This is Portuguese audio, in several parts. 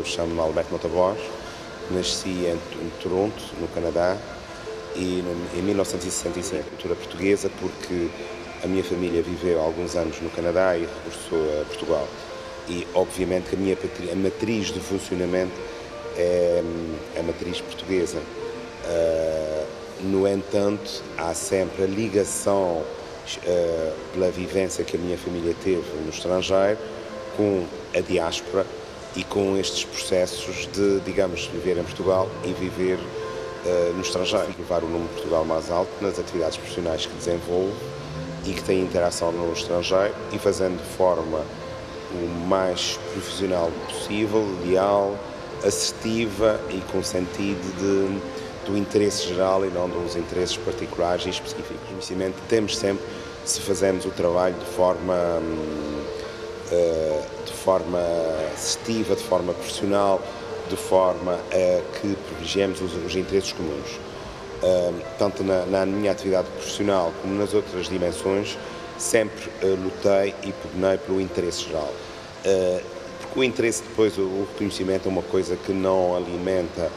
eu chamo-me Alberto Montavoz, nasci em, em, Toronto, no Canadá, e em 1967 cultura portuguesa, porque a minha família viveu alguns anos no Canadá e regressou a Portugal. E, obviamente, que a minha a matriz de funcionamento é a matriz portuguesa. Uh, no entanto, há sempre a ligação uh, pela vivência que a minha família teve no estrangeiro com a diáspora e com estes processos de, digamos, viver em Portugal e viver uh, no estrangeiro. Levar o número de Portugal mais alto nas atividades profissionais que desenvolvo e que têm interação no estrangeiro e fazendo de forma o mais profissional possível, leal, assertiva e com sentido de do interesse geral e não dos interesses particulares e específicos. Conhecimento temos sempre, se fazemos o trabalho de forma, hum, de forma assertiva, de forma profissional, de forma a que privilegiemos os, os interesses comuns. Hum, tanto na, na, minha atividade profissional como nas outras dimensões, sempre eh, lutei e pugnei pelo interesse geral. Eh, porque o interesse depois, o reconhecimento é uma coisa que não alimenta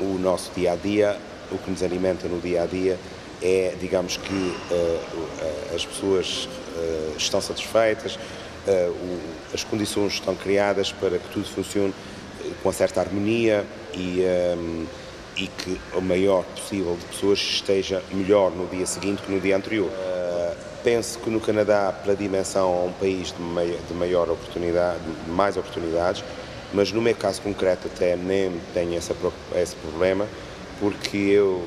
o nosso dia a dia, o que nos alimenta no dia a dia é, digamos que as pessoas estão satisfeitas, as condições estão criadas para que tudo funcione com uma certa harmonia e, um, e que o maior possível de pessoas esteja melhor no dia seguinte que no dia anterior. penso que no Canadá, pela dimensão, é um país de, de maior oportunidade, de mais oportunidades, mas no meu caso concreto até nem tenho essa, esse problema, porque eu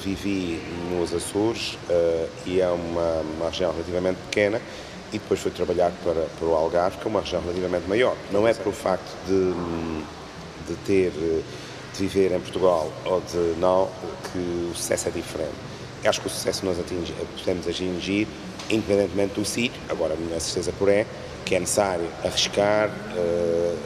vivi nos Açores uh, e é uma, uma, região relativamente pequena e depois fui trabalhar para, para o Algarve, que é uma região relativamente maior. Não é pelo facto de, de ter, de viver em Portugal ou de não, que o sucesso é diferente. Acho que o sucesso nós podemos atingir independentemente do sítio, agora a minha certeza por é que é necessário arriscar, uh,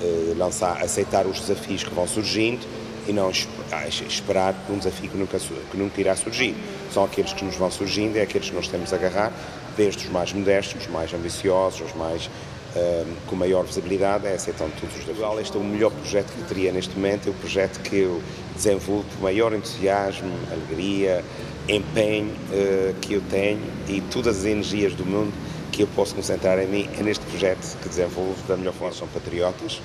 uh, lançar, aceitar os desafios que vão surgindo e não esperar por um desafio que nunca, que nunca irá surgir. São aqueles que nos vão surgindo, é aqueles que nós temos a agarrar, desde os mais modestos, os mais ambiciosos, os mais uh, com maior visibilidade, é aceitando todos os desafios. Este é o melhor projeto que teria neste momento, é o projeto que eu desenvolvo com maior entusiasmo, alegria, empenho uh, que eu tenho e todas as energias do mundo que eu posso concentrar em mim é neste projeto que desenvolvo da melhor forma. São patriotas.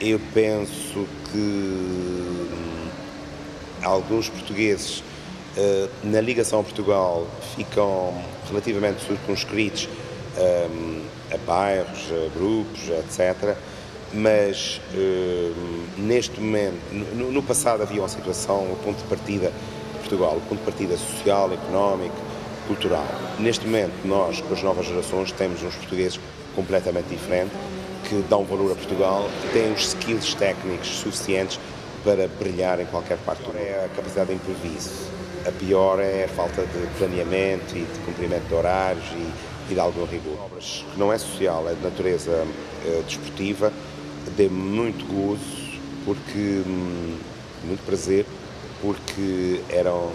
Eu penso que hum, alguns portugueses uh, na ligação a Portugal ficam relativamente circunscritos um, a bairros, a grupos, etc. Mas uh, neste momento, no, passado havia uma situação, o ponto de partida de Portugal, o ponto de partida social, económico, cultural. Neste momento, nós, com as novas gerações, temos uns portugueses completamente diferentes, que dão valor a Portugal, têm os skills técnicos suficientes para brilhar em qualquer parte do mundo. É a capacidade de improviso. A pior é a falta de planeamento e de cumprimento de horários e, e de algum rigor. Obras que não é social, é de natureza uh, desportiva, dê muito gozo, porque hum, muito prazer, porque eram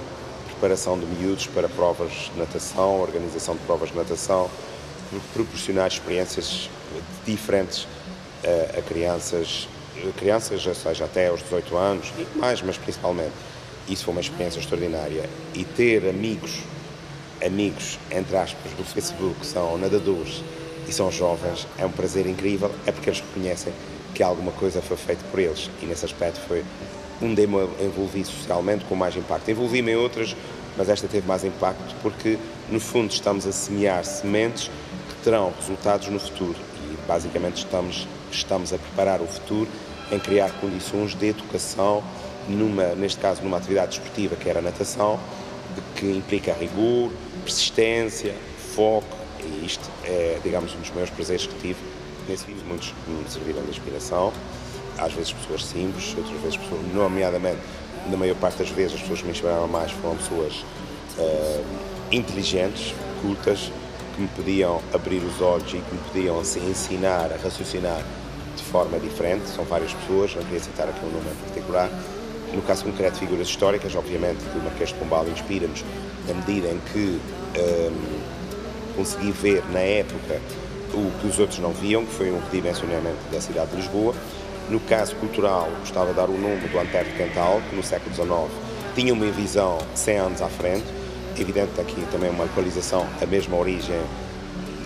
preparação de miúdos para provas de natação, organização de provas de natação, proporcionar experiências diferentes a, a crianças, crianças, ou seja, até aos 18 anos e mais, mas principalmente. Isso foi uma experiência extraordinária. E ter amigos, amigos, entre aspas, do Facebook, que são nadadores e são jovens, é um prazer incrível, é porque eles reconhecem que alguma coisa foi feita por eles. E nesse aspecto foi um demo envolvi socialmente com mais impacto. Envolvi-me em outras, mas esta teve mais impacto porque, no fundo, estamos a semear sementes que terão resultados no futuro. E, basicamente, estamos, estamos a preparar o futuro em criar condições de educação, numa, neste caso, numa atividade desportiva que era a natação, que implica rigor, persistência, foco, e isto é, digamos, um dos maiores prazeres que tive. Nesse vídeo. Muitos me serviram de inspiração, às vezes pessoas simples, outras vezes pessoas, nomeadamente, na maior parte das vezes, as pessoas que me inspiraram mais foram pessoas uh, inteligentes, cultas, que me podiam abrir os olhos e que me podiam assim, ensinar a raciocinar de forma diferente. São várias pessoas, não queria citar aqui um nome em particular. No caso concreto, figuras históricas, obviamente, que o Marquês de Pombal inspira-nos na medida em que um, consegui ver na época o que os outros não viam, que foi um redimensionamento da cidade de Lisboa, No caso cultural, gostava de dar o nome do Antero Cantal, que no século XIX tinha uma visão 100 anos à frente. Evidente aqui também uma localização, a mesma origem,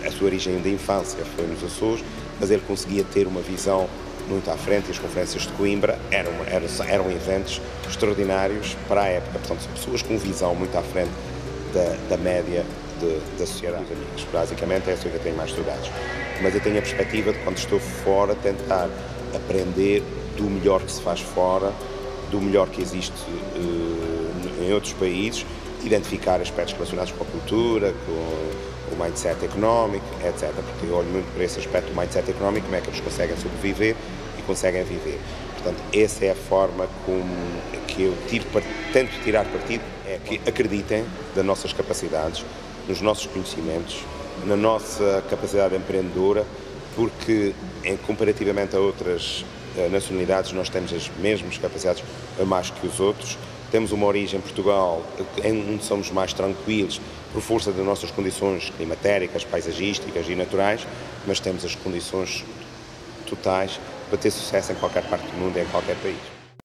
a sua origem de infância foi nos Açores, mas ele conseguia ter uma visão muito à frente e as conferências de Coimbra eram, eram, eram eventos extraordinários para a época. Portanto, são pessoas com visão muito à frente da, da média de, da sociedade. Amigos. Basicamente é assim que eu tenho mais saudades. Mas eu tenho a perspectiva de quando estou fora tentar aprender do melhor que se faz fora, do melhor que existe uh, em outros países, identificar aspectos relacionados com a cultura, com o mindset económico, etc. Porque eu olho muito para esse aspecto do mindset económico, como é que eles conseguem sobreviver e conseguem viver. Portanto, essa é a forma como que eu tiro, tento tirar partido, é que acreditem das nossas capacidades, nos nossos conhecimentos, na nossa capacidade empreendedora, porque em, comparativamente a outras uh, nacionalidades nós temos as mesmas capacidades, a mais que os outros. Temos uma origem em Portugal onde somos mais tranquilos por força das nossas condições climatéricas, paisagísticas e naturais, mas temos as condições totais para ter sucesso em qualquer parte do mundo, em qualquer país.